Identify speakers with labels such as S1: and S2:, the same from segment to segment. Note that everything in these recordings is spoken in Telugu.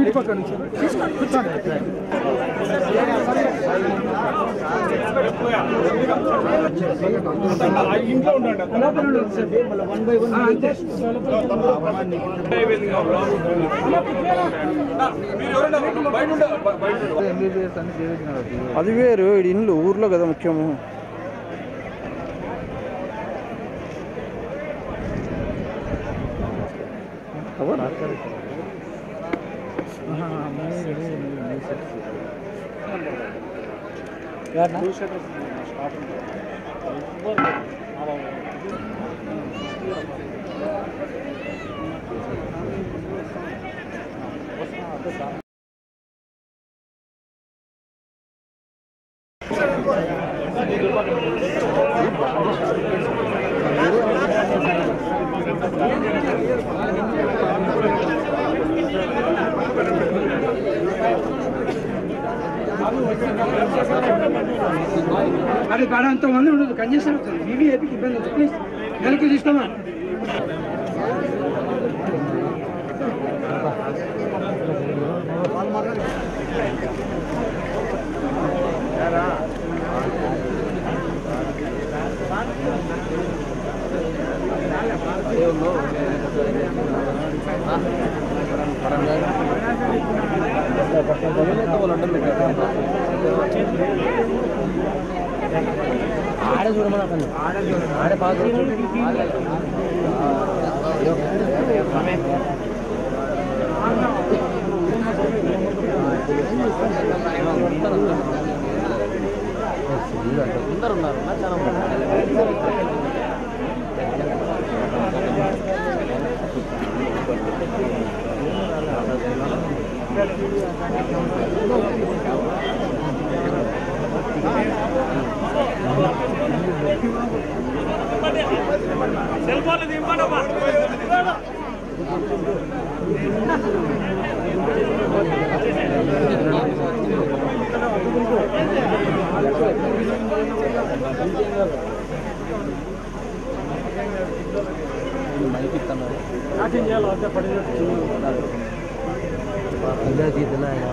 S1: ఇటుపక్క నుంచి ఇంట్లో ఉండండి అది వేరు ఇల్లు ఊర్లో కదా ముఖ్యము అవునా Ver lan. Thank you. అది
S2: బాగా మంది ఉండదు కంజెషన్ అవుతుంది బీబీఏపీకి ఇబ్బంది అవుతుంది ప్లీజ్
S1: వెనక్కి
S2: తీసుకోమా
S1: ஆட சொல்லுமா நான் ஆட பார்த்து అందరు ఉన్నారు చాలా Ada di tengah ya.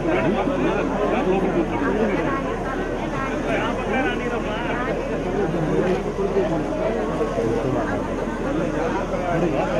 S1: Thank you.